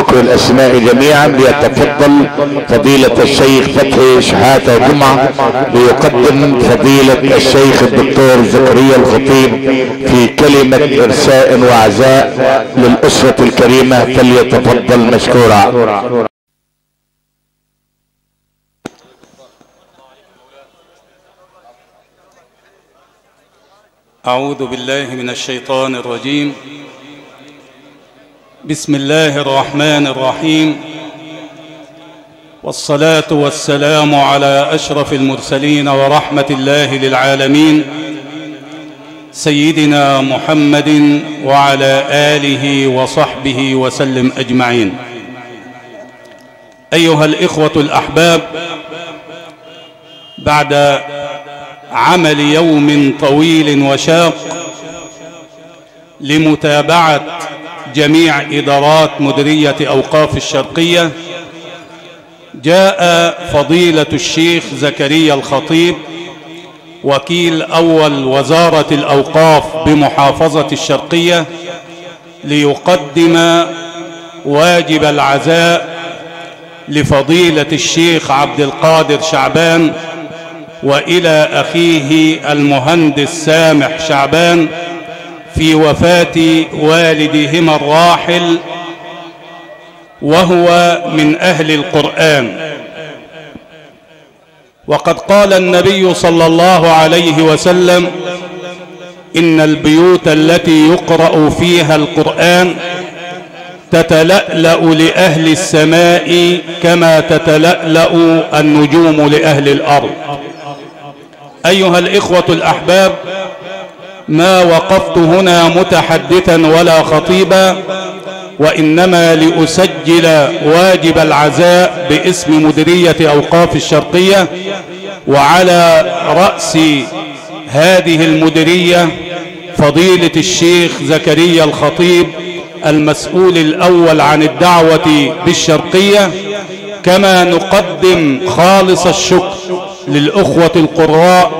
شكر الأسماء جميعا ليتفضل فضيلة الشيخ فتحي شحاتة جمعة ليقدم فضيلة الشيخ الدكتور زكريا الخطيب في كلمة إرساء وعزاء للأسرة الكريمة فليتفضل مشكورا. أعوذ بالله من الشيطان الرجيم. بسم الله الرحمن الرحيم. والصلاة والسلام على أشرف المرسلين ورحمة الله للعالمين. سيدنا محمد وعلى آله وصحبه وسلم أجمعين. أيها الإخوة الأحباب بعد عمل يوم طويل وشاق لمتابعة جميع إدارات مديرية أوقاف الشرقية جاء فضيلة الشيخ زكريا الخطيب وكيل أول وزارة الأوقاف بمحافظة الشرقية ليقدم واجب العزاء لفضيلة الشيخ عبد القادر شعبان وإلى أخيه المهندس سامح شعبان في وفاة والدهما الراحل وهو من أهل القرآن. وقد قال النبي صلى الله عليه وسلم إن البيوت التي يقرأ فيها القرآن تتلألأ لأهل السماء كما تتلألأ النجوم لأهل الأرض. أيها الإخوة الأحباب ما وقفت هنا متحدثا ولا خطيبا وإنما لأسجل واجب العزاء باسم مديرية أوقاف الشرقية وعلى رأس هذه المديرية فضيلة الشيخ زكريا الخطيب المسؤول الأول عن الدعوة بالشرقية كما نقدم خالص الشكر للأخوة القراء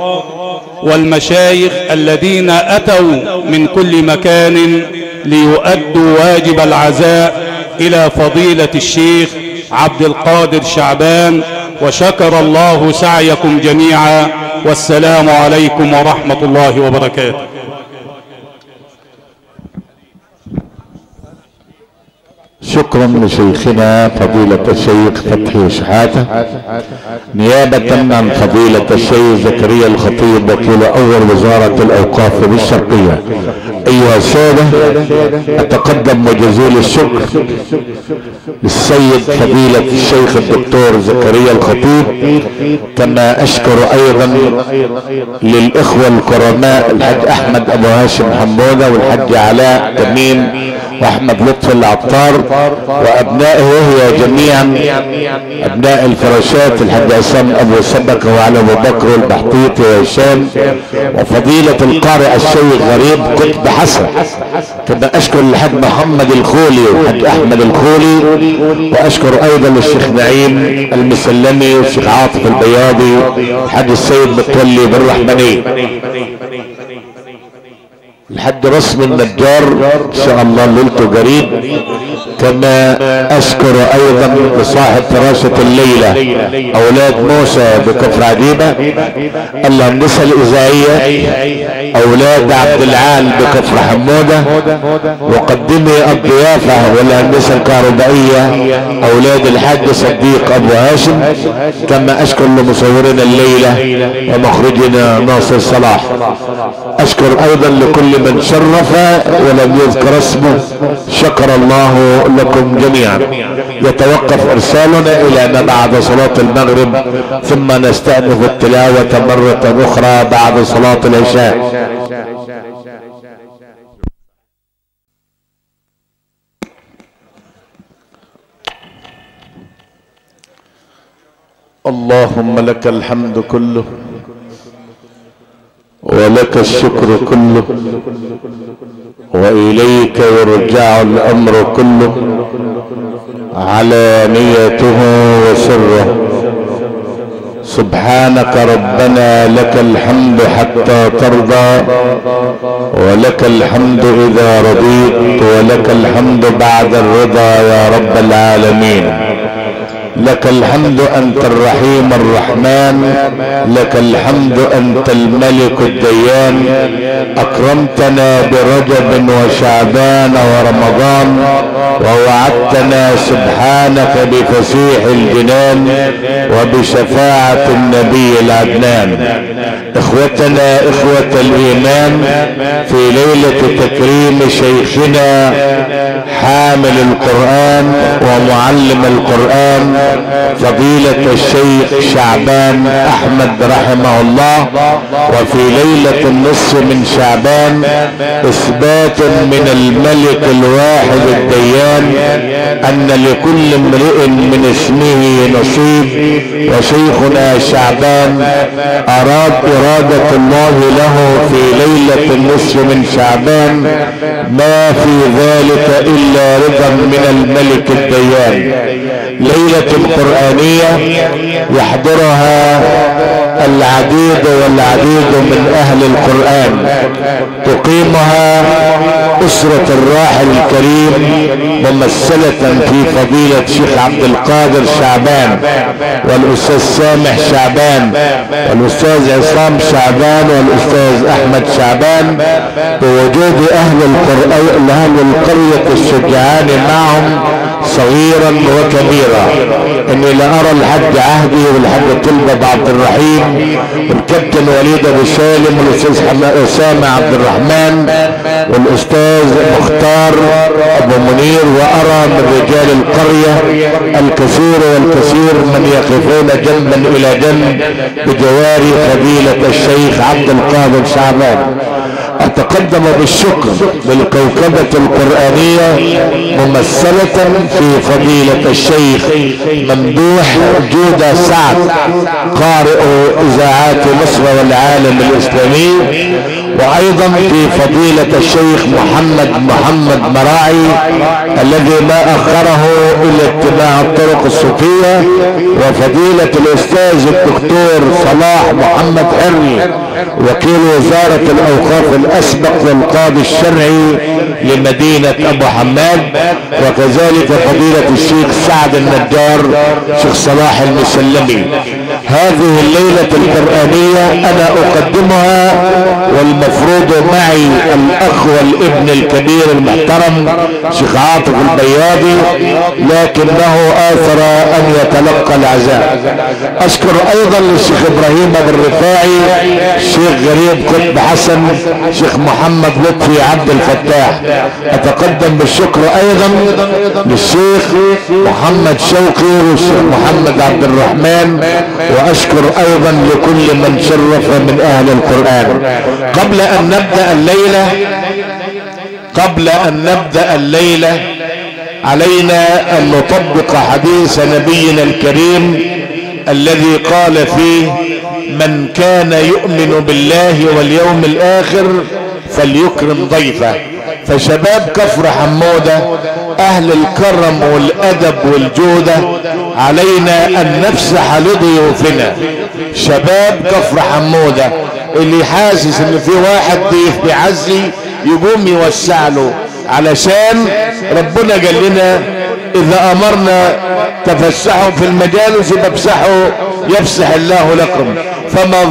والمشايخ الذين أتوا من كل مكان ليؤدوا واجب العزاء إلى فضيلة الشيخ عبد القادر شعبان وشكر الله سعيكم جميعا والسلام عليكم ورحمة الله وبركاته. شكرا لشيخنا فضيلة الشيخ فتحي شحاتة نيابة عن فضيلة الشيخ زكريا الخطيب وكيل أول وزارة الأوقاف بالشرقية أيها السادة أتقدم وجزيل الشكر للسيد فضيلة الشيخ الدكتور زكريا الخطيب. كما أشكر أيضا للإخوة الكرماء الحاج أحمد أبو هاشم حمودة والحاج علاء تميم وأحمد لطفي العطار وأبنائه وهي جميعا أبناء الفراشات الحاج عصام أبو سبك وعلى أبو بكر البحطيطي وهشام وفضيلة القارئ الشيخ غريب قطب حسن. كما أشكر الحاج محمد الخولي والحاج أحمد الخولي وأشكر أيضا الشيخ نعيم المسلمي والشيخ عاطف البياضي الحاج السيد متولي بالرحمني الحد رسم النجار إن شاء الله ليلته قريب. كما أشكر أيضا لصاحب فراشة الليلة أولاد موسى بكفر عديبة. الهندسة الإذاعية. أولاد عبد العال بكفر حمودة. مقدمي الضيافة والهندسة الكهربائية. أولاد الحاج صديق أبو هاشم. كما أشكر لمصورنا الليلة ومخرجنا ناصر صلاح. أشكر أيضا لكل من شرف ولم يذكر اسمه. شكر الله لكم جميعا. يتوقف إرسالنا إلى ما بعد صلاة المغرب ثم نستأنف التلاوة مرة أخرى بعد صلاة العشاء. اللهم لك الحمد كله ولك الشكر كله. وإليك يرجع الأمر كله علانيته وسره. سبحانك ربنا لك الحمد حتى ترضى ولك الحمد إذا رضيت ولك الحمد بعد الرضا يا رب العالمين. لك الحمد أنت الرحيم الرحمن لك الحمد أنت الملك الديان. أكرمتنا برجب وشعبان ورمضان ووعدتنا سبحانك بفسيح الجنان وبشفاعة النبي العدنان. اخوتنا اخوة الإيمان في ليلة تكريم شيخنا حامل القرآن ومعلم القرآن فضيلة الشيخ شعبان أحمد رحمه الله وفي ليلة النصف من شعبان إثبات من الملك الواحد الديان أن لكل امرئ من اسمه نصيب وشيخنا شعبان أراد إرادة الله له في ليلة النصف من شعبان ما في ذلك إلا رضا من الملك الديان. ليلة قرآنية يحضرها العديد والعديد من أهل القرآن. تقيمها أسرة الراحل الكريم ممثلة في فضيلة شيخ عبد القادر شعبان والأستاذ سامح شعبان والأستاذ عصام شعبان والأستاذ أحمد شعبان بوجود أهل القرآن أهل القرية الشجعان معهم صغيرا وكبيرا. إني لارى الحج عهدي والحج طلبة عبد الرحيم والكابتن وليد أبو سالم والأستاذ أسامة عبد الرحمن والأستاذ مختار أبو منير. وأرى من رجال القرية الكثير والكثير من يقفون جنبا إلى جنب بجوار فضيلة الشيخ عبد القادر شعبان. أتقدم بالشكر للكوكبة القرآنية ممثلة في فضيلة الشيخ ممدوح جودة سعد قارئ إذاعات مصر والعالم الإسلامي. وأيضا في فضيلة الشيخ محمد محمد مراعي الذي ما أخره إلى اتباع الطرق الصوفية وفضيلة الأستاذ الدكتور صلاح محمد حري وكيل وزارة الأوقاف الأسبق للقاضي الشرعي لمدينة أبو حماد وكذلك فضيلة الشيخ سعد النجار شيخ صلاح المسلمي. هذه الليلة القرآنية أنا أقدمها والمفروض معي الأخ والابن الكبير المحترم شيخ عاطف البياضي لكنه آثر أن يتلقى العزاء. أشكر أيضا للشيخ إبراهيم أبو الرفاعي شيخ غريب قطب حسن شيخ محمد لطفي عبد الفتاح. أتقدم بالشكر أيضا للشيخ محمد شوقي والشيخ محمد عبد الرحمن وأشكر أيضا لكل من شرف من أهل القرآن. قبل أن نبدأ الليلة قبل أن نبدأ الليلة علينا أن نطبق حديث نبينا الكريم الذي قال فيه من كان يؤمن بالله واليوم الآخر فليكرم ضيفه. فشباب كفر حمودة أهل الكرم والأدب والجودة علينا أن نفسح لضيوفنا. شباب كفر حمودة اللي حاسس إن في واحد ضيف بيعزي يقوم يوسع له. علشان ربنا قال لنا إذا أمرنا تفسحوا في المجالس فافسحوا يفسح الله لكم. فما